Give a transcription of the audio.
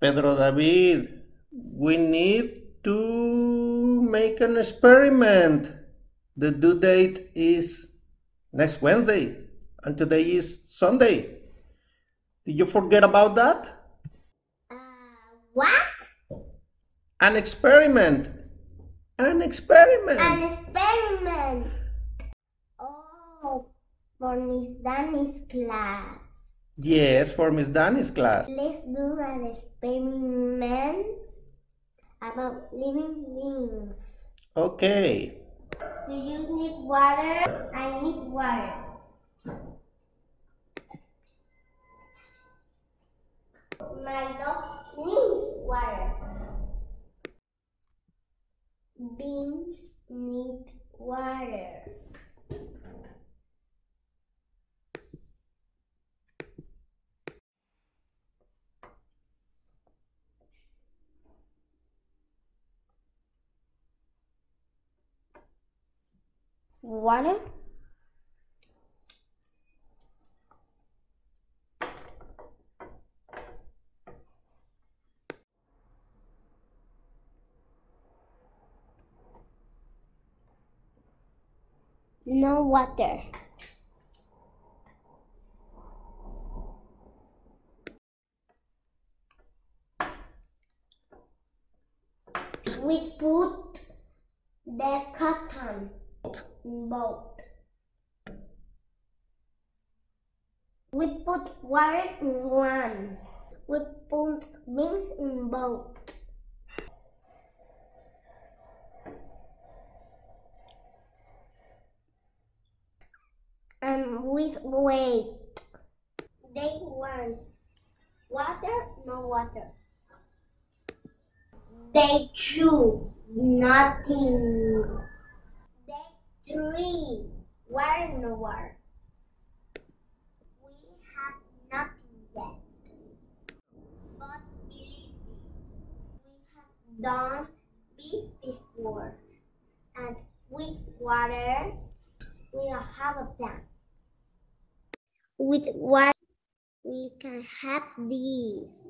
Pedro David, we need to make an experiment. The due date is next Wednesday, and today is Sunday. Did you forget about that? Uh, what? An experiment. An experiment. An experiment. Oh, for Miss Danny's class. Yes, for Miss Danny's class. Let's do an experiment about living beings. Okay. Do you need water? I need water. My dog needs water. Beans need water. Water? No water. We put the cotton boat. We put water in one. We put beans in boat. And we wait. Day one. Water, no water. Day two. Nothing. Three. Water, no water. We have nothing yet. But believe me, we have done this before. And with water, we have a plan. With water, we can have these.